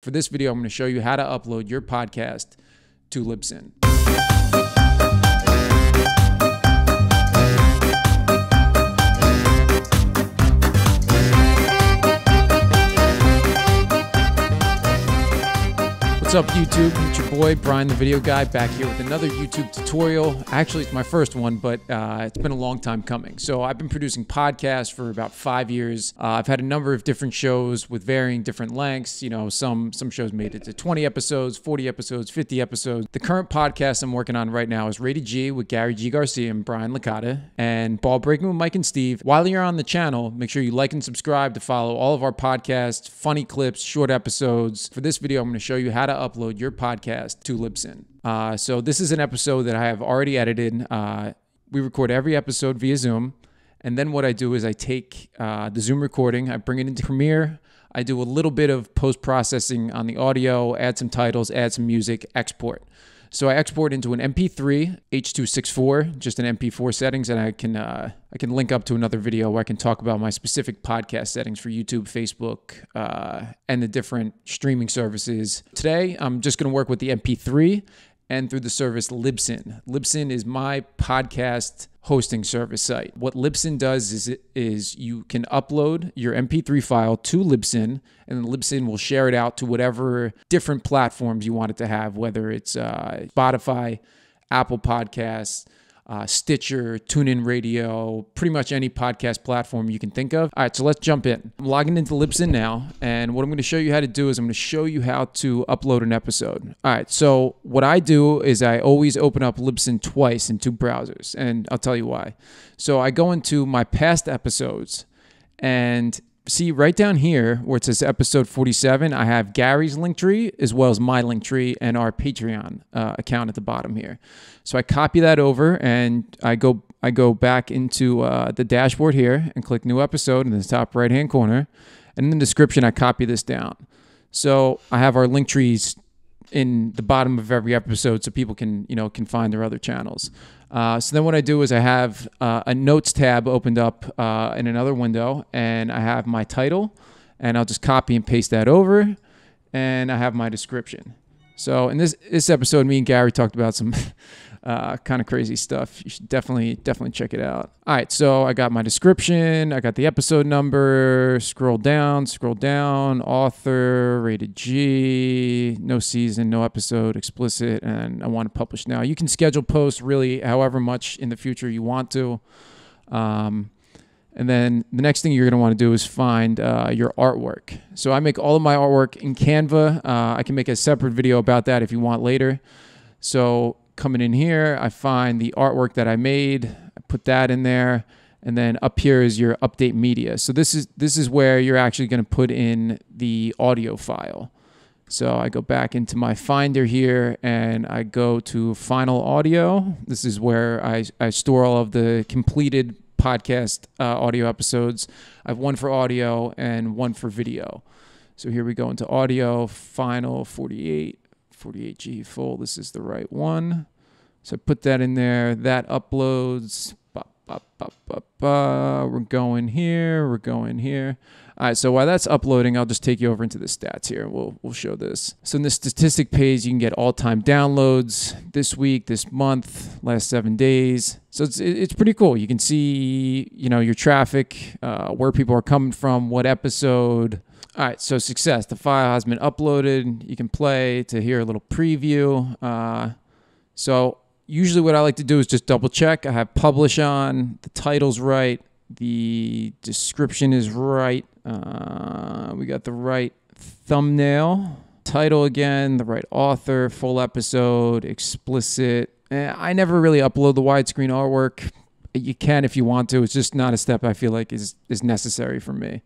For this video, I'm going to show you how to upload your podcast to Libsyn. What's up, YouTube? It's your boy, Brian the Video Guy, back here with another YouTube tutorial. Actually, it's my first one, but uh, it's been a long time coming. So, I've been producing podcasts for about five years. Uh, I've had a number of different shows with varying different lengths. You know, some some shows made it to 20 episodes, 40 episodes, 50 episodes. The current podcast I'm working on right now is Rated G with Gary G. Garcia and Brian Licata, and Ball Breaking with Mike and Steve. While you're on the channel, make sure you like and subscribe to follow all of our podcasts, funny clips, short episodes. For this video, I'm going to show you how to upload your podcast to Libsyn. Uh, so this is an episode that I have already edited. Uh, we record every episode via Zoom. And then what I do is I take uh, the Zoom recording, I bring it into Premiere. I do a little bit of post processing on the audio, add some titles, add some music, export. So I export into an MP3 H264, just an MP4 settings, and I can uh, I can link up to another video where I can talk about my specific podcast settings for YouTube, Facebook, uh, and the different streaming services. Today, I'm just going to work with the MP3 and through the service Libsyn. Libsyn is my podcast hosting service site. What Libsyn does is it is you can upload your MP3 file to Libsyn, and Libsyn will share it out to whatever different platforms you want it to have, whether it's uh, Spotify, Apple Podcasts uh, Stitcher, TuneIn Radio, pretty much any podcast platform you can think of. All right, so let's jump in. I'm logging into Libsyn now, and what I'm going to show you how to do is I'm going to show you how to upload an episode. All right, so what I do is I always open up Libsyn twice in two browsers, and I'll tell you why. So I go into my past episodes, and see right down here where it says episode 47 i have gary's Linktree as well as my Linktree and our patreon uh, account at the bottom here. So i copy that over and i go i go back into uh, the dashboard here and click new episode in the top right hand corner. And in the description i copy this down. So i have our Linktrees in the bottom of every episode so people can you know can find their other channels uh, so then what I do is I have uh, a notes tab opened up uh, in another window and I have my title and I'll just copy and paste that over and I have my description. So in this this episode, me and Gary talked about some uh, kind of crazy stuff. You should definitely definitely check it out. All right, so I got my description, I got the episode number. Scroll down, scroll down. Author, rated G, no season, no episode, explicit, and I want to publish now. You can schedule posts really however much in the future you want to. Um, and then the next thing you're going to want to do is find uh, your artwork. So I make all of my artwork in Canva. Uh, I can make a separate video about that if you want later. So coming in here, I find the artwork that I made, I put that in there, and then up here is your update media. So this is this is where you're actually going to put in the audio file. So I go back into my Finder here and I go to Final Audio. This is where I, I store all of the completed podcast uh, audio episodes. I have one for audio and one for video. So here we go into audio, Final 48. 48G full. This is the right one. So put that in there. That uploads. Ba, ba, ba, we're going here. We're going here. All right, so while that's uploading, I'll just take you over into the stats here. We'll, we'll show this. So in the statistic page, you can get all-time downloads this week, this month, last seven days. So it's, it's pretty cool. You can see, you know, your traffic, uh, where people are coming from, what episode, all right, so success. The file has been uploaded. You can play to hear a little preview. Uh, so usually what I like to do is just double check. I have publish on, the title's right, the description is right. Uh, we got the right thumbnail, title again, the right author, full episode, explicit. Eh, I never really upload the widescreen artwork. You can if you want to. It's just not a step I feel like is is necessary for me.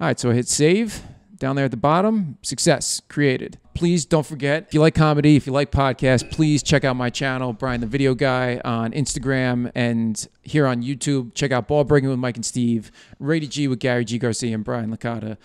All right, so I hit save down there at the bottom. Success created. Please don't forget if you like comedy, if you like podcasts, please check out my channel, Brian the Video Guy, on Instagram and here on YouTube. Check out Ball Breaking with Mike and Steve, Rated G with Gary G Garcia and Brian Licata.